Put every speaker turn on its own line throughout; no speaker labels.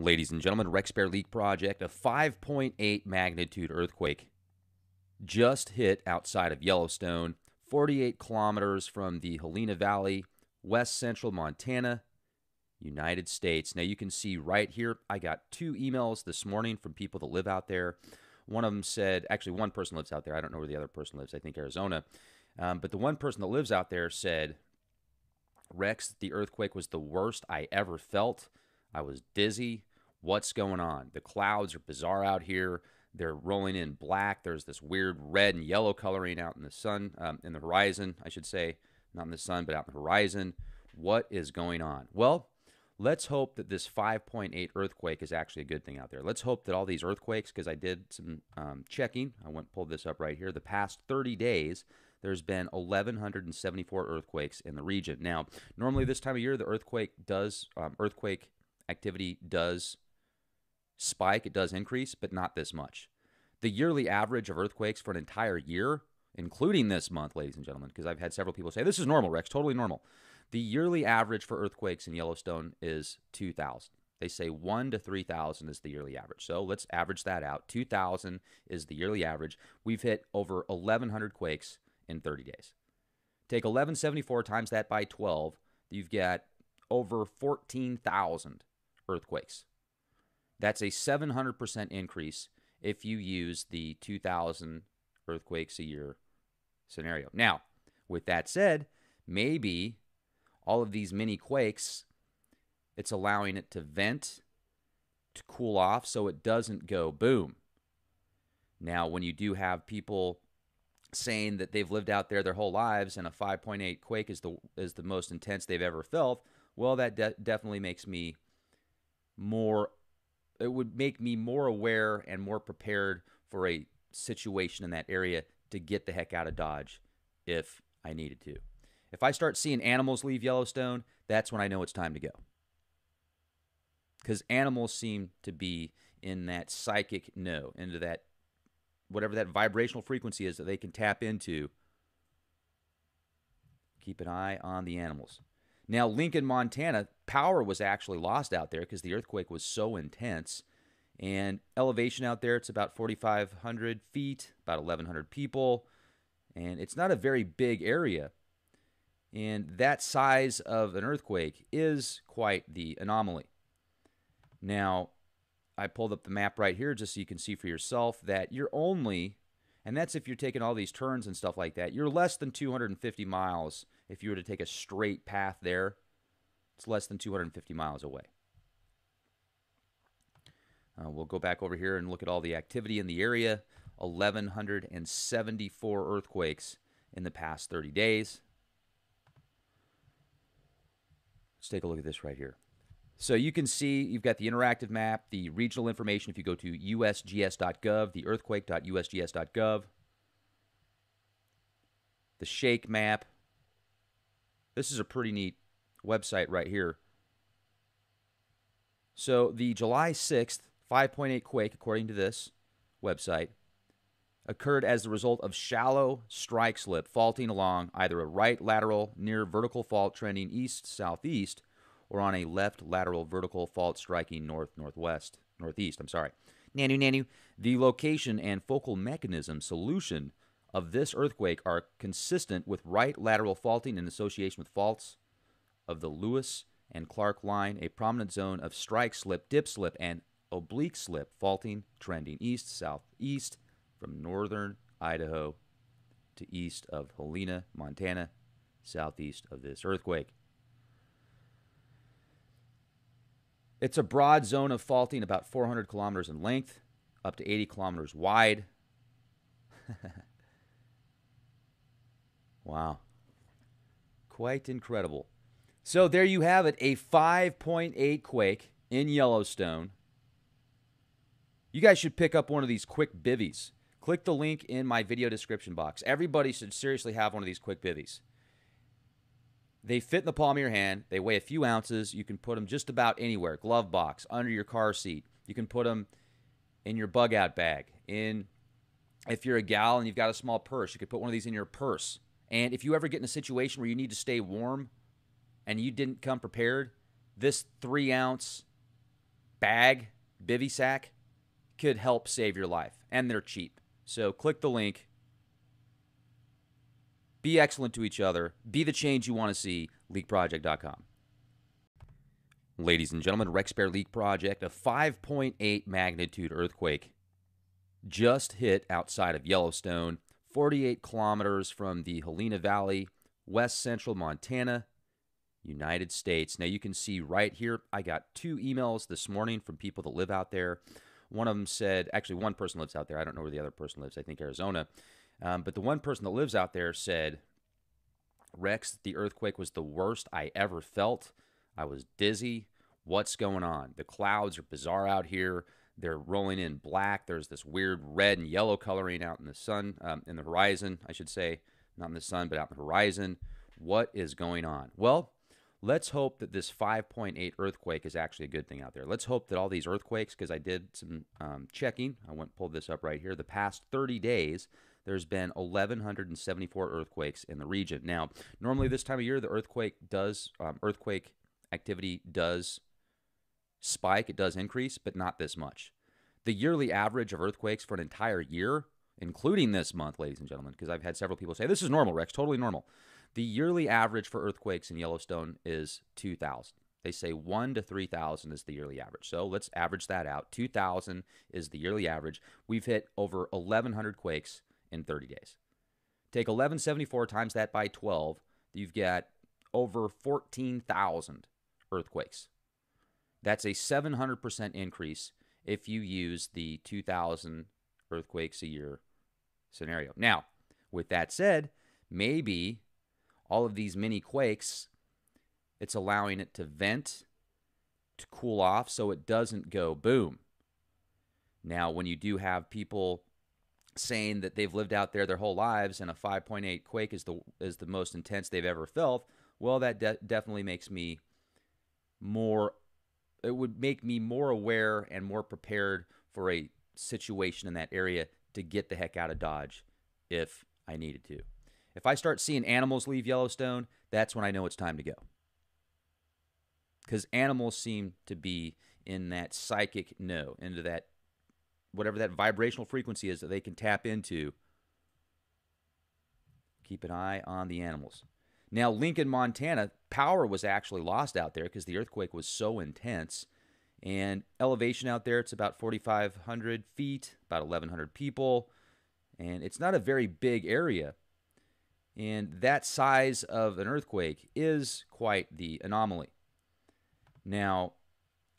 Ladies and gentlemen, Rex Bear Leak Project, a 5.8 magnitude earthquake just hit outside of Yellowstone, 48 kilometers from the Helena Valley, west central Montana, United States. Now you can see right here, I got two emails this morning from people that live out there. One of them said, actually, one person lives out there. I don't know where the other person lives. I think Arizona. Um, but the one person that lives out there said, Rex, the earthquake was the worst I ever felt. I was dizzy. What's going on? The clouds are bizarre out here. They're rolling in black. There's this weird red and yellow coloring out in the sun, um, in the horizon, I should say. Not in the sun, but out in the horizon. What is going on? Well, let's hope that this 5.8 earthquake is actually a good thing out there. Let's hope that all these earthquakes, because I did some um, checking, I went pulled this up right here. The past 30 days, there's been 1,174 earthquakes in the region. Now, normally this time of year, the earthquake does um, earthquake activity does spike, it does increase, but not this much. The yearly average of earthquakes for an entire year, including this month, ladies and gentlemen, because I've had several people say this is normal, Rex, totally normal. The yearly average for earthquakes in Yellowstone is 2,000. They say 1 to 3,000 is the yearly average. So let's average that out. 2,000 is the yearly average. We've hit over 1,100 quakes in 30 days. Take 1174 times that by 12, you've got over 14,000 earthquakes. That's a 700% increase if you use the 2,000 earthquakes a year scenario. Now, with that said, maybe all of these mini quakes, it's allowing it to vent, to cool off so it doesn't go boom. Now, when you do have people saying that they've lived out there their whole lives and a 5.8 quake is the is the most intense they've ever felt, well that de- definitely makes me more it would make me more aware and more prepared for a situation in that area to get the heck out of Dodge if I needed to. If I start seeing animals leave Yellowstone, that's when I know it's time to go. Because animals seem to be in that psychic no, into that whatever that vibrational frequency is that they can tap into. Keep an eye on the animals. Now, Lincoln, Montana, power was actually lost out there because the earthquake was so intense. And elevation out there, it's about 4,500 feet, about 1,100 people. And it's not a very big area. And that size of an earthquake is quite the anomaly. Now, I pulled up the map right here just so you can see for yourself that you're only, and that's if you're taking all these turns and stuff like that, you're less than 250 miles if you were to take a straight path there. It's less than 250 miles away. Uh, we'll go back over here and look at all the activity in the area 1,174 earthquakes in the past 30 days. Let's take a look at this right here. So you can see you've got the interactive map, the regional information if you go to usgs.gov, the earthquake.usgs.gov, the shake map. This is a pretty neat website right here. So the July 6th 5.8 quake, according to this website, occurred as the result of shallow strike slip faulting along either a right lateral near vertical fault trending east southeast or on a left lateral vertical fault striking north northwest northeast. I'm sorry. Nanu Nanu. The location and focal mechanism solution of this earthquake are consistent with right lateral faulting in association with faults of the Lewis and Clark line, a prominent zone of strike slip, dip slip, and oblique slip faulting trending east southeast from northern Idaho to east of Helena, Montana, southeast of this earthquake. It's a broad zone of faulting about 400 kilometers in length, up to 80 kilometers wide. wow. Quite incredible. So there you have it a 5.8 quake in Yellowstone. You guys should pick up one of these quick bivvies. Click the link in my video description box. Everybody should seriously have one of these quick bivvies. They fit in the palm of your hand. They weigh a few ounces. You can put them just about anywhere glove box, under your car seat. You can put them in your bug out bag. In if you're a gal and you've got a small purse, you could put one of these in your purse. And if you ever get in a situation where you need to stay warm and you didn't come prepared, this three ounce bag, bivy sack, could help save your life. And they're cheap. So click the link. Be excellent to each other. Be the change you want to see. LeakProject.com. Ladies and gentlemen, Rex Bear Leak Project, a 5.8 magnitude earthquake just hit outside of Yellowstone, 48 kilometers from the Helena Valley, west central Montana, United States. Now you can see right here, I got two emails this morning from people that live out there. One of them said, actually, one person lives out there. I don't know where the other person lives. I think Arizona. Um, but the one person that lives out there said, Rex, the earthquake was the worst I ever felt. I was dizzy. What's going on? The clouds are bizarre out here. They're rolling in black. There's this weird red and yellow coloring out in the sun, um, in the horizon, I should say. Not in the sun, but out in the horizon. What is going on? Well, let's hope that this 5.8 earthquake is actually a good thing out there. Let's hope that all these earthquakes, because I did some um, checking, I went pulled this up right here. The past 30 days, there's been 1,174 earthquakes in the region. Now, normally this time of year, the earthquake does um, earthquake activity does spike, it does increase, but not this much. The yearly average of earthquakes for an entire year, including this month, ladies and gentlemen, because I've had several people say this is normal, Rex, totally normal. The yearly average for earthquakes in Yellowstone is 2,000. They say 1 to 3,000 is the yearly average. So let's average that out. 2,000 is the yearly average. We've hit over 1,100 quakes in 30 days. Take 1174 times that by 12, you've got over 14,000 earthquakes. That's a 700% increase if you use the 2,000 earthquakes a year scenario. Now, with that said, maybe all of these mini quakes, it's allowing it to vent, to cool off so it doesn't go boom. Now, when you do have people saying that they've lived out there their whole lives and a 5.8 quake is the is the most intense they've ever felt, well, that de- definitely makes me more. It would make me more aware and more prepared for a situation in that area to get the heck out of Dodge if I needed to. If I start seeing animals leave Yellowstone, that's when I know it's time to go. Because animals seem to be in that psychic no, into that whatever that vibrational frequency is that they can tap into. Keep an eye on the animals. Now, Lincoln, Montana, power was actually lost out there because the earthquake was so intense. And elevation out there, it's about 4,500 feet, about 1,100 people. And it's not a very big area. And that size of an earthquake is quite the anomaly. Now,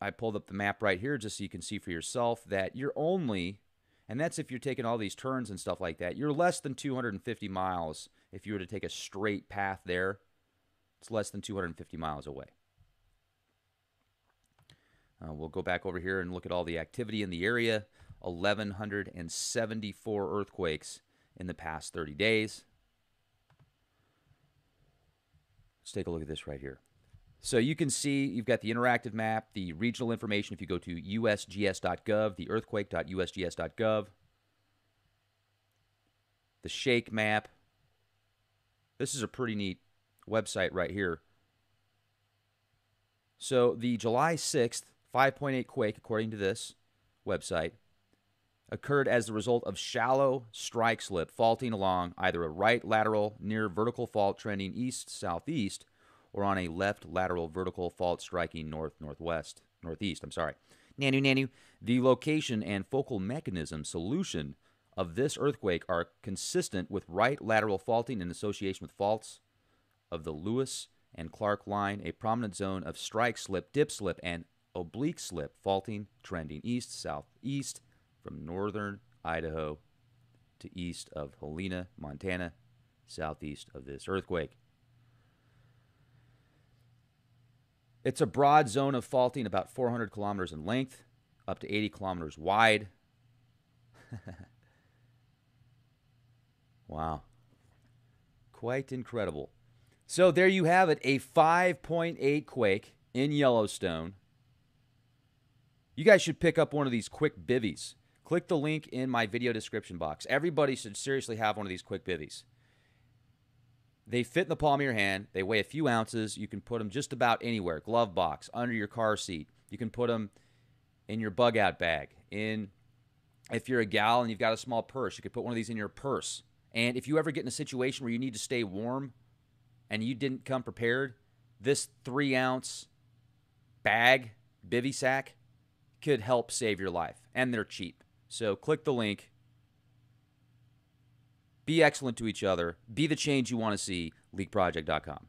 I pulled up the map right here just so you can see for yourself that you're only, and that's if you're taking all these turns and stuff like that, you're less than 250 miles. If you were to take a straight path there, it's less than 250 miles away. Uh, we'll go back over here and look at all the activity in the area 1,174 earthquakes in the past 30 days. Let's take a look at this right here. So you can see you've got the interactive map, the regional information if you go to usgs.gov, the earthquake.usgs.gov, the shake map. This is a pretty neat website right here. So the July 6th 5.8 quake, according to this website, occurred as the result of shallow strike slip faulting along either a right lateral near vertical fault trending east southeast or on a left lateral vertical fault striking north northwest northeast. I'm sorry. Nanu Nanu. The location and focal mechanism solution of this earthquake are consistent with right lateral faulting in association with faults of the Lewis and Clark line, a prominent zone of strike slip, dip slip, and oblique slip faulting trending east southeast from northern Idaho to east of Helena, Montana, southeast of this earthquake. It's a broad zone of faulting about 400 kilometers in length, up to 80 kilometers wide. wow. Quite incredible. So there you have it a 5.8 quake in Yellowstone. You guys should pick up one of these quick bivvies. Click the link in my video description box. Everybody should seriously have one of these quick bivvies. They fit in the palm of your hand. They weigh a few ounces. You can put them just about anywhere glove box, under your car seat. You can put them in your bug out bag. In if you're a gal and you've got a small purse, you could put one of these in your purse. And if you ever get in a situation where you need to stay warm and you didn't come prepared, this three ounce bag, bivy sack, could help save your life. And they're cheap. So click the link. Be excellent to each other. Be the change you want to see. LeakProject.com.